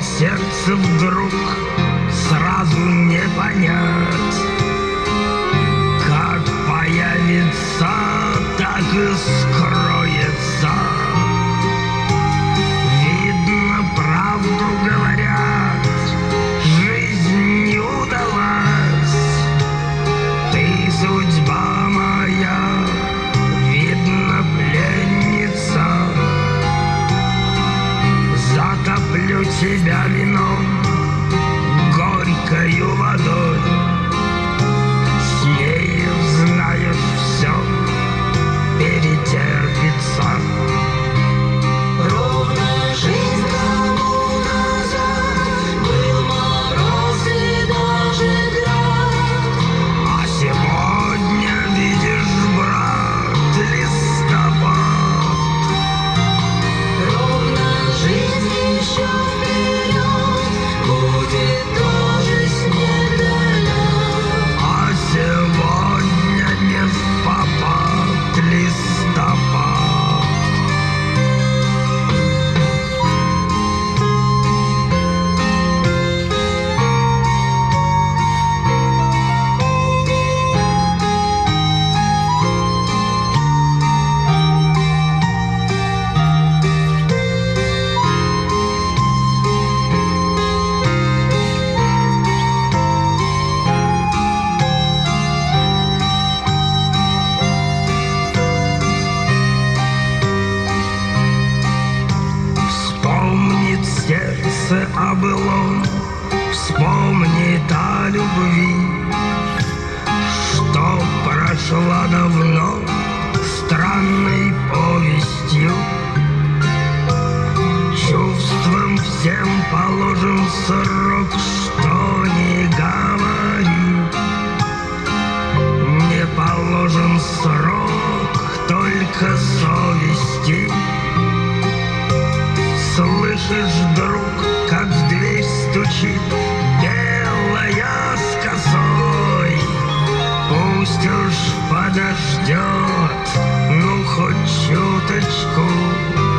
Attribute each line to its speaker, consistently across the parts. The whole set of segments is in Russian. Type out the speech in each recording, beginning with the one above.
Speaker 1: Сердце вдруг сразу не понять Как появится, так и скроется Затоплю тебя вином, горькою водой сердце о былом, вспомнит о любви, что прошла давно странной повестью. Чувствам всем положен срок, что не говори. Не положен срок только совести. Слышишь, стучит белая с косой? Пусть уж подождет, ну хоть чуточку.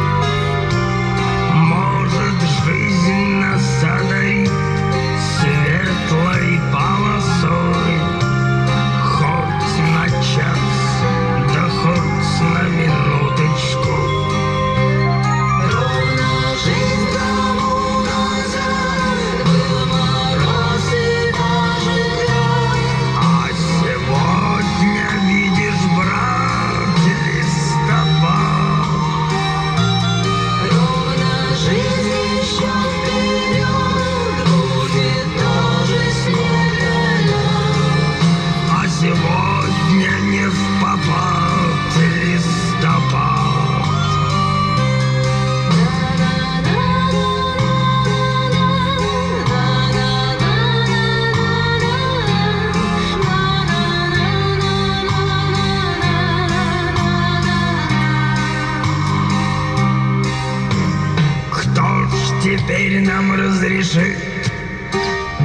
Speaker 1: Теперь нам разрешит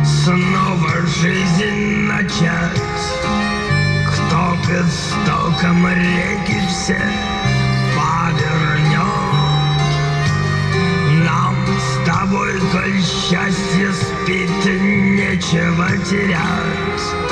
Speaker 1: снова жизнь начать? Кто к истокам реки все повернет? Нам с тобой, коль счастье спит, нечего терять.